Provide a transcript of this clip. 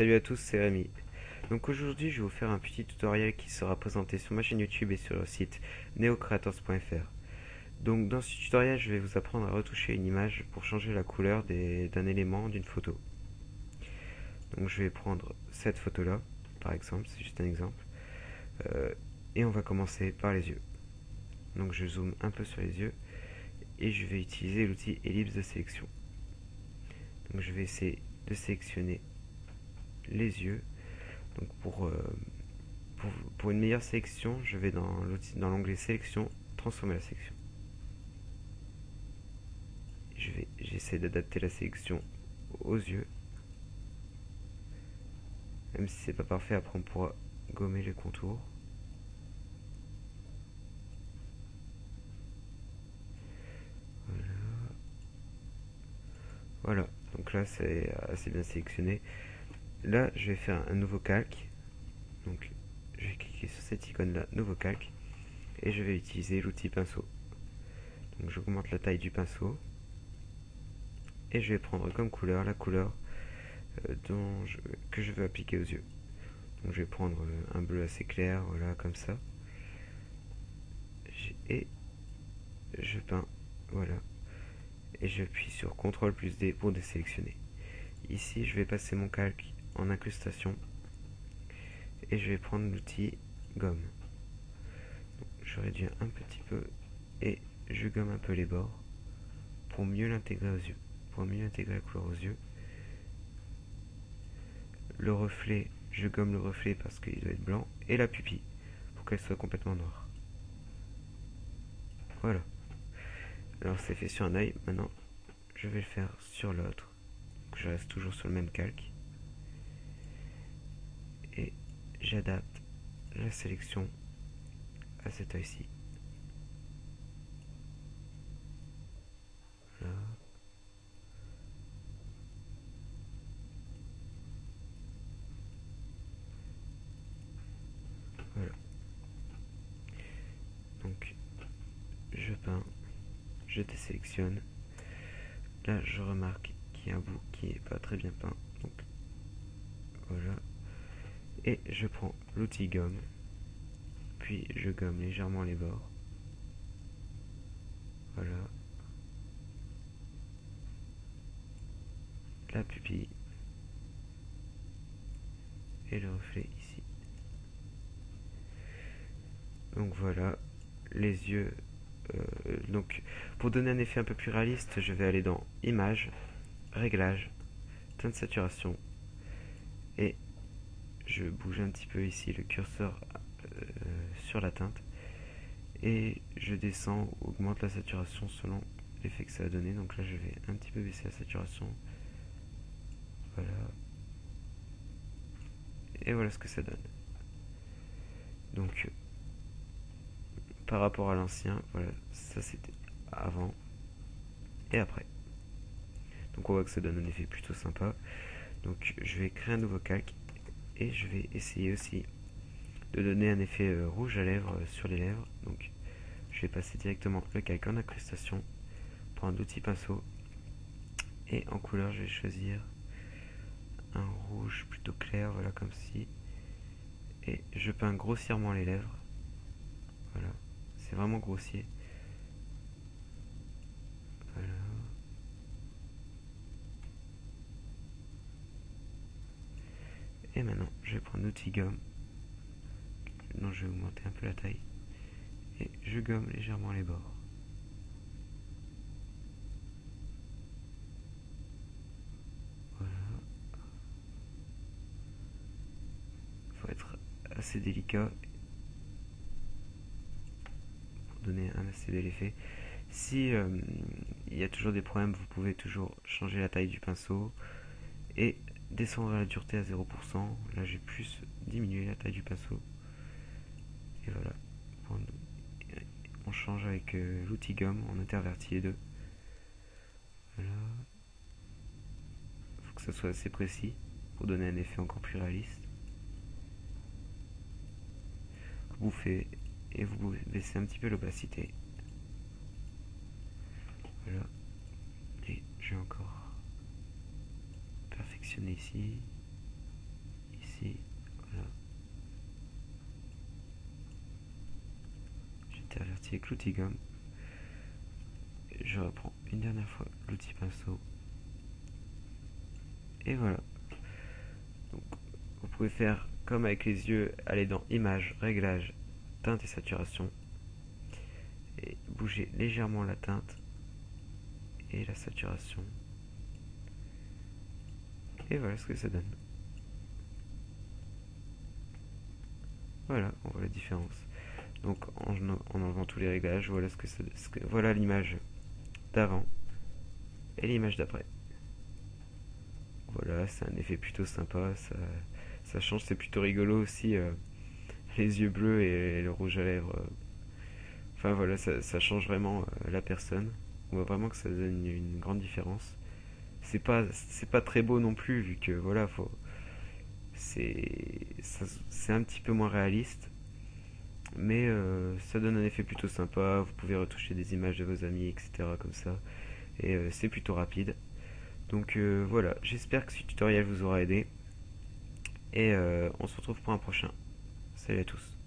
Salut à tous, c'est Rémi. Donc aujourd'hui, je vais vous faire un petit tutoriel qui sera présenté sur ma chaîne YouTube et sur le site neocreators.fr. Donc dans ce tutoriel, je vais vous apprendre à retoucher une image pour changer la couleur d'un élément d'une photo. Donc je vais prendre cette photo-là, par exemple, c'est juste un exemple. Euh, et on va commencer par les yeux. Donc je zoome un peu sur les yeux et je vais utiliser l'outil ellipse de sélection. Donc je vais essayer de sélectionner les yeux. Donc euh, pour, pour, une meilleure sélection, je vais dans l'outil dans l'onglet sélection, transformer la sélection. Je vais j'essaie d'adapter la sélection aux yeux. Même si c'est pas parfait, après on pourra gommer les contours. Voilà. Donc là, c'est assez bien sélectionné. Là, je vais faire un nouveau calque. Donc, je vais cliquer sur cette icône-là, nouveau calque, et je vais utiliser l'outil pinceau. Donc, j'augmente la taille du pinceau, et je vais prendre comme couleur la couleur euh, que je veux appliquer aux yeux. Donc, je vais prendre euh, un bleu assez clair, voilà, comme ça, et je peins, voilà et j'appuie sur CTRL plus D pour désélectionner. Ici, je vais passer mon calque en incrustation et je vais prendre l'outil gomme. je réduis un petit peu et je gomme un peu les bords pour mieux l'intégrer aux yeux, pour mieux intégrer la couleur aux yeux. Le reflet, je gomme le reflet parce qu'il doit être blanc et la pupille pour qu'elle soit complètement noire. Voilà. Alors c'est fait sur un œil, maintenant je vais le faire sur l'autre. Je reste toujours sur le même calque. Et j'adapte la sélection à cet œil-ci. Voilà. Donc, je peins je désélectionne. Là, je remarque qu'il y a un bout qui est pas très bien peint. Donc, voilà. Et je prends l'outil gomme. Puis, je gomme légèrement les bords. Voilà. La pupille. Et le reflet ici. Donc voilà, les yeux euh, donc, pour donner un effet un peu plus réaliste, je vais aller dans Images, Réglages, Teinte de saturation, et je bouge un petit peu ici le curseur euh, sur la teinte, et je descends augmente la saturation selon l'effet que ça a donné. Donc là, je vais un petit peu baisser la saturation. Voilà. Et voilà ce que ça donne. Donc, par rapport à l'ancien. Voilà, ça c'était avant et après. Donc on voit que ça donne un effet plutôt sympa. Donc je vais créer un nouveau calque et je vais essayer aussi de donner un effet euh, rouge à lèvres euh, sur les lèvres. Donc je vais passer directement le calque en incrustation, prendre l'outil pinceau et en couleur je vais choisir un rouge plutôt clair, voilà comme ci. Et je peins grossièrement les lèvres. Voilà. C'est vraiment grossier. Voilà. Et maintenant, je vais prendre l'outil gomme. Non, je vais augmenter un peu la taille. Et je gomme légèrement les bords. Voilà. Faut être assez délicat donner un assez bel effet. Si euh, il y a toujours des problèmes, vous pouvez toujours changer la taille du pinceau et descendre la dureté à 0%. Là, j'ai plus diminué la taille du pinceau. Et voilà. On change avec euh, l'outil gomme, on intervertit les deux. Voilà. Faut que ça soit assez précis pour donner un effet encore plus réaliste. Vous faites et vous baissez un petit peu l'opacité. Voilà. Et je vais encore ici. ici. Voilà. J'intervertis avec l'outil gomme. Je reprends une dernière fois l'outil pinceau. Et voilà. Donc, vous pouvez faire comme avec les yeux, aller dans Images, Réglages, Teinte et Saturation. Et bouger légèrement la teinte et la saturation. Et voilà ce que ça donne. Voilà, on voit la différence. Donc en, enlevant tous les réglages, voilà ce que, ça, voilà l'image d'avant et l'image d'après. Voilà, c'est un effet plutôt sympa, ça, ça change, c'est plutôt rigolo aussi. Euh, les yeux bleus et, le rouge à lèvres. Euh. enfin voilà, ça, change vraiment euh, la personne. On voit vraiment que ça donne une, grande différence. C'est pas, c'est pas très beau non plus, vu que voilà, faut, c'est, un petit peu moins réaliste. Mais ça donne un effet plutôt sympa. Vous pouvez retoucher des images de vos amis, etc. comme ça. Et c'est plutôt rapide. Donc voilà, j'espère que ce tutoriel vous aura aidé. Et euh, on se retrouve pour un prochain. Salut à tous.